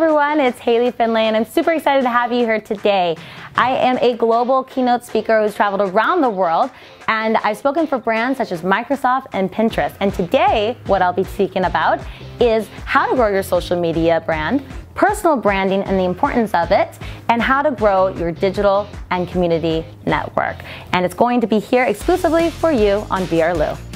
Everyone, It's Haley Findlay, and I'm super excited to have you here today. I am a global keynote speaker who's traveled around the world, and I've spoken for brands such as Microsoft and Pinterest. And today, what I'll be speaking about is how to grow your social media brand, personal branding and the importance of it, and how to grow your digital and community network. And it's going to be here exclusively for you on VRLU.